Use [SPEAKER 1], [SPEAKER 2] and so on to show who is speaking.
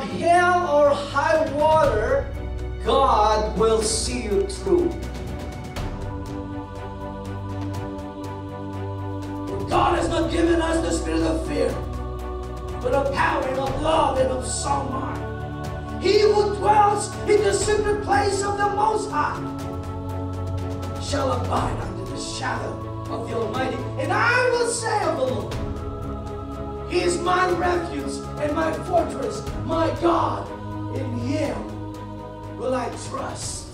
[SPEAKER 1] come hell or high water, God will see you through.
[SPEAKER 2] God has not given us the spirit of fear, but of power and of love and of sound mind. He who dwells in the secret place of the Most High shall abide under the shadow of the Almighty. And I is my refuge and my fortress, my God. In Him will I trust.